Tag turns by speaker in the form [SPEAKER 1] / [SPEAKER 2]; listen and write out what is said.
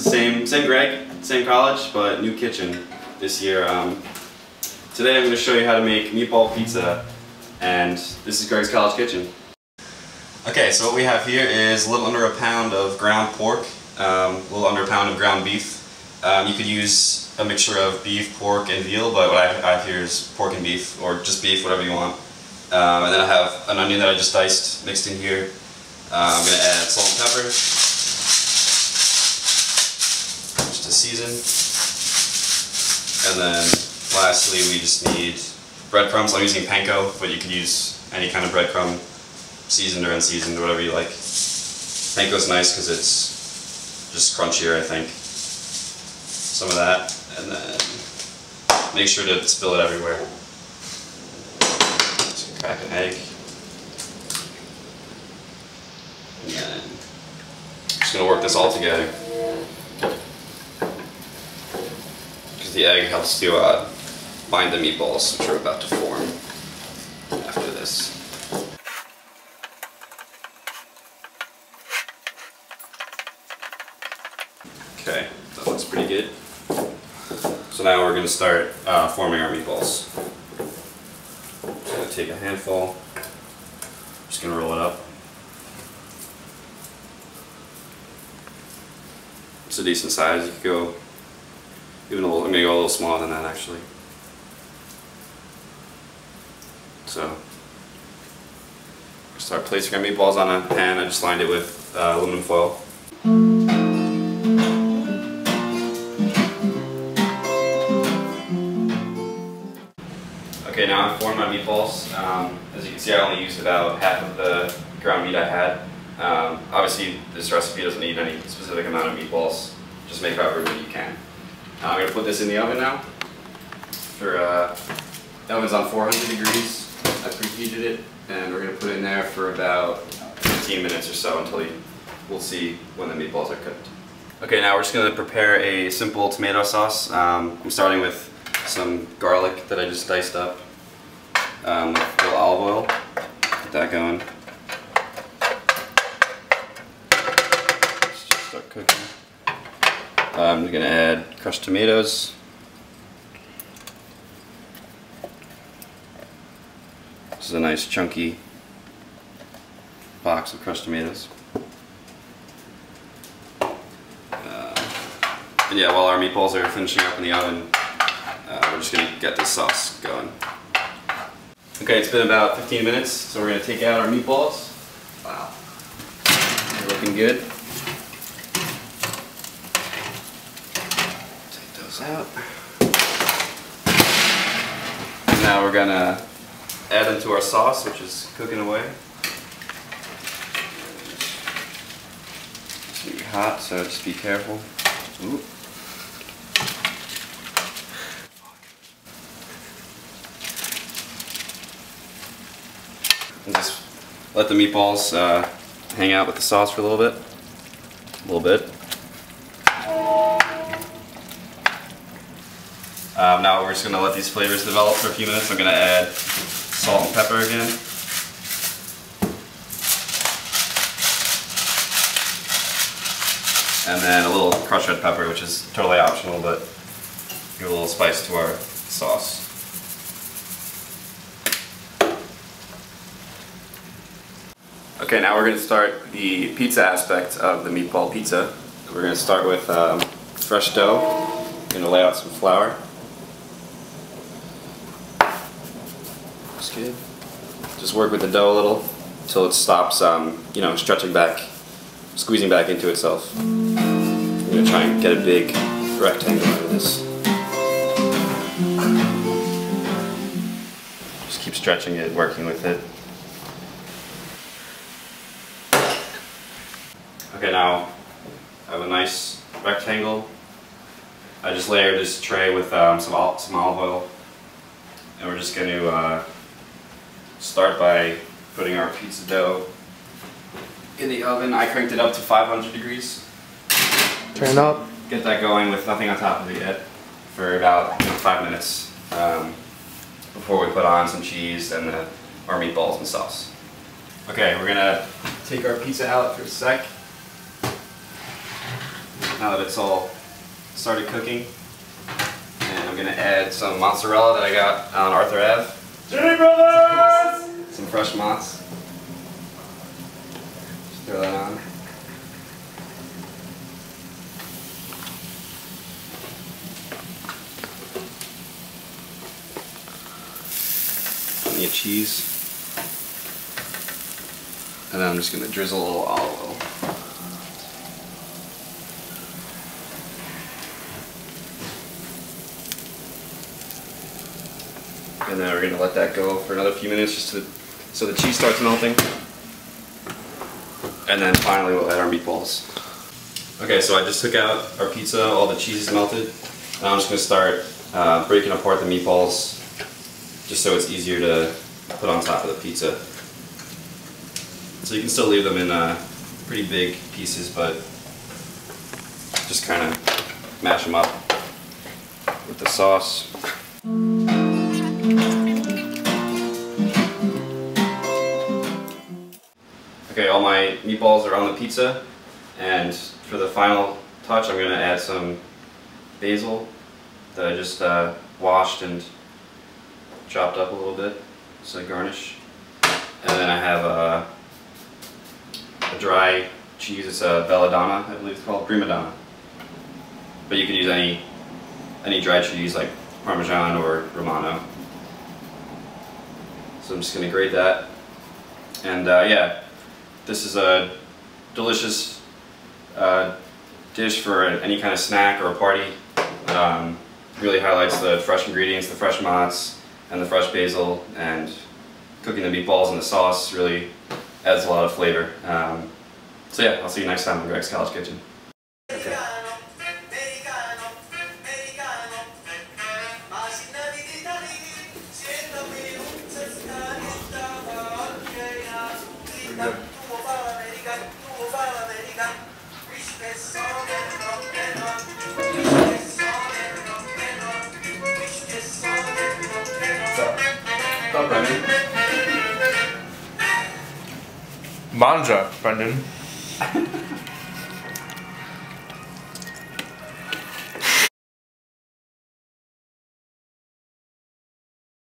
[SPEAKER 1] The same, same Greg, same college, but new kitchen this year. Um, today I'm going to show you how to make meatball pizza, and this is Greg's College Kitchen. Okay, so what we have here is a little under a pound of ground pork, um, a little under a pound of ground beef. Um, you could use a mixture of beef, pork, and veal, but what I have here is pork and beef, or just beef, whatever you want. Um, and then I have an onion that I just diced, mixed in here. Uh, I'm going to add salt and pepper, season. And then lastly we just need breadcrumbs. I'm using panko, but you could use any kind of breadcrumb, seasoned or unseasoned, whatever you like. Panko's nice because it's just crunchier, I think. Some of that, and then make sure to spill it everywhere. Crack an egg. And then just gonna work this all together. Because the egg helps to uh, bind the meatballs, which are about to form after this. Okay, that looks pretty good. So now we're going to start uh, forming our meatballs. Just going to take a handful, just going to roll it up. It's a decent size. You could go even a little. I'm gonna go a little smaller than that actually. So start placing our meatballs on a pan. I just lined it with uh, aluminum foil. Okay, now I've formed my meatballs. Um, as you can see, I only used about half of the ground meat I had. Um, obviously, this recipe doesn't need any specific amount of meatballs. Just make however many you can. Uh, I'm going to put this in the oven now. For uh, the oven's on 400 degrees. I preheated it, and we're going to put it in there for about 15 minutes or so until you, we'll see when the meatballs are cooked. Okay, now we're just going to prepare a simple tomato sauce. Um, I'm starting with some garlic that I just diced up, um, a little olive oil. Get that going. Let's just start cooking. I'm going to add crushed tomatoes. This is a nice chunky box of crushed tomatoes. Uh, and yeah, while our meatballs are finishing up in the oven, uh, we're just going to get this sauce going. Okay, it's been about 15 minutes, so we're going to take out our meatballs. Wow. They're looking good. Out. Now we're gonna add them to our sauce, which is cooking away. It's hot, so just be careful. Ooh. And just let the meatballs uh, hang out with the sauce for a little bit. A little bit. Um, now we're just going to let these flavors develop for a few minutes. I'm going to add salt and pepper again. And then a little crushed red pepper, which is totally optional, but give a little spice to our sauce. Okay, now we're going to start the pizza aspect of the meatball pizza. We're going to start with um, fresh dough. I'm going to lay out some flour. Good. Just work with the dough a little until it stops, um, you know, stretching back, squeezing back into itself. I'm to try and get a big rectangle out of this. Just keep stretching it, working with it. Okay, now I have a nice rectangle. I just layered this tray with um, some, some olive oil. And we're just going to uh, start by putting our pizza dough in the oven. I cranked it up to 500 degrees.
[SPEAKER 2] Turn up.
[SPEAKER 1] Get that going with nothing on top of it yet for about you know, five minutes um, before we put on some cheese and the, our meatballs and sauce. Okay, we're gonna take our pizza out for a sec. now that it's all started cooking. And I'm gonna add some mozzarella that I got on Arthur Ave.
[SPEAKER 3] Jimmy Brothers!
[SPEAKER 1] Some fresh mozz. Just throw that on. Plenty of cheese. And then I'm just gonna drizzle a little olive oil. And then we're gonna let that go for another few minutes just to, so the cheese starts melting. And then finally we'll add our meatballs. Okay, so I just took out our pizza, all the cheese is melted. Now I'm just gonna start uh, breaking apart the meatballs just so it's easier to put on top of the pizza. So you can still leave them in uh, pretty big pieces, but just kind of mash them up with the sauce. Okay, all my meatballs are on the pizza, and for the final touch, I'm gonna add some basil that I just uh, washed and chopped up a little bit, so garnish. And then I have a, a dry cheese, it's a belladonna, I believe it's called, prima donna. But you could use any any dry cheese like Parmesan or Romano. So I'm just gonna grate that. And uh, yeah, this is a delicious uh, dish for any kind of snack or a party. Um, really highlights the fresh ingredients, the fresh mozz and the fresh basil, and cooking the meatballs in the sauce really adds a lot of flavor. Um, so yeah, I'll see you next time on Greg's College Kitchen. Okay. Brendan?
[SPEAKER 3] Manja, Brendan.